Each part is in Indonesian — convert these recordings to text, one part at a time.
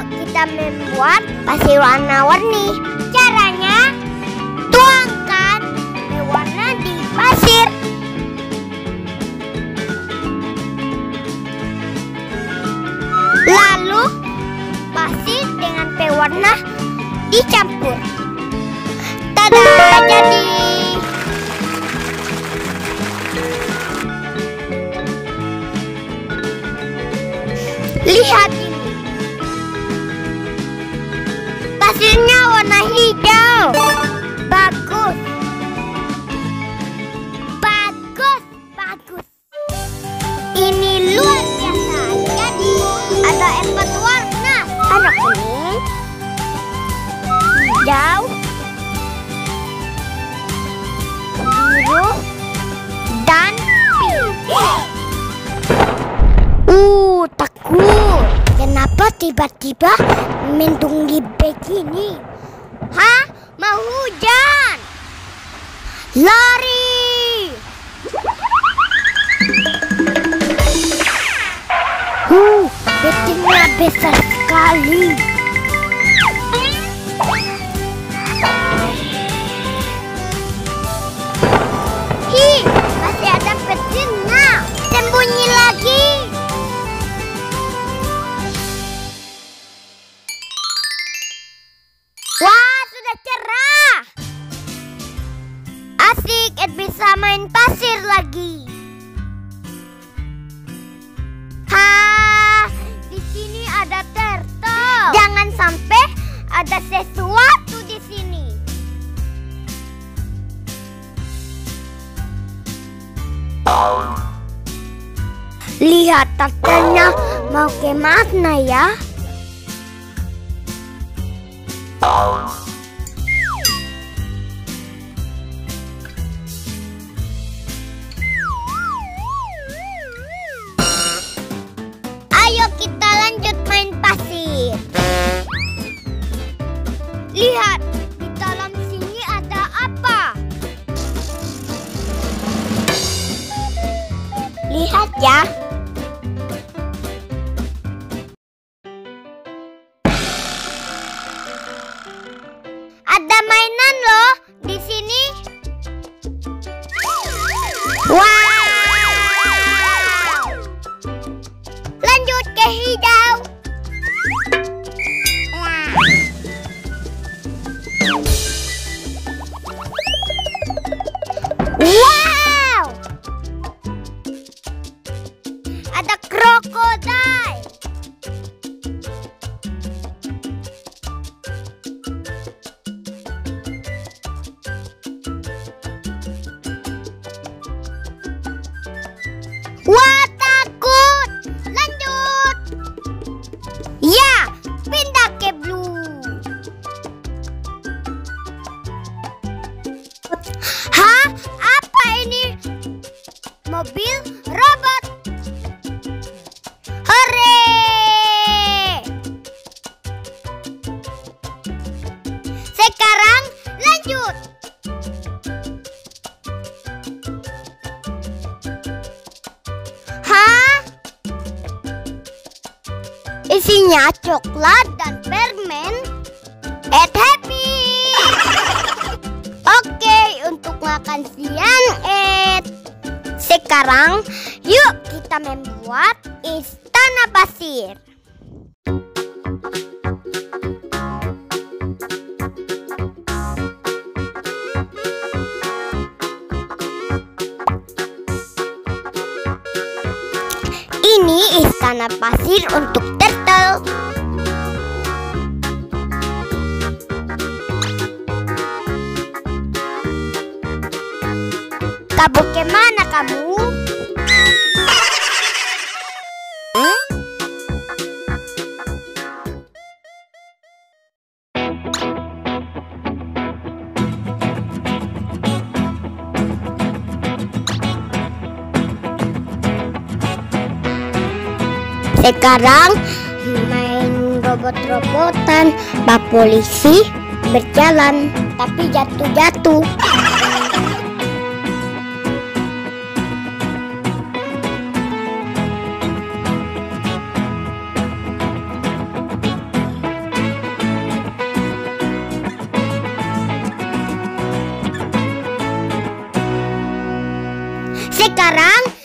Yuk kita membuat pasir warna-warni. Caranya, tuangkan pewarna di pasir. Lalu pasir dengan pewarna dicampur. Tada, jadi. Lihat Takut. Kenapa tiba-tiba mendung begini? Hah? Mau hujan? Lari! Uh, betingnya besar sekali. Cerah. Asik, Ed bisa main pasir lagi. Hah, di sini ada turtle. Jangan sampai ada sesuatu di sini. Lihat turtle-nya mau ke mana ya? Ayo Lihat Ada krokodil. Wah, takut. Lanjut. Ya, pindah ke blue. Hah? Apa ini? Mobil Sekarang lanjut. Hah? Isinya coklat dan permen. Eat happy. Oke, untuk makan siang, Ed. Sekarang, yuk kita membuat istana pasir. Ini istana pasir untuk turtle. Kamu ke mana kamu? Sekarang main robot-robotan, pak polisi berjalan tapi jatuh-jatuh. Sekarang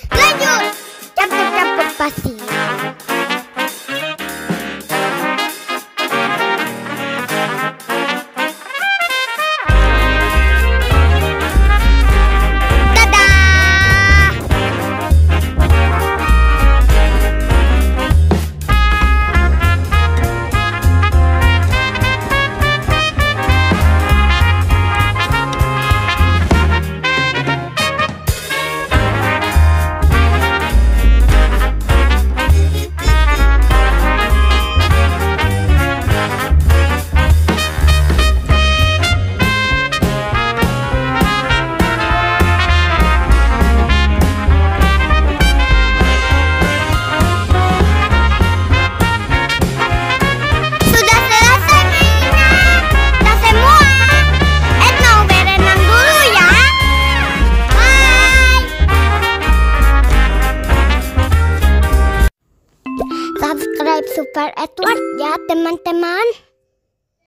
Edward, ja teman-teman.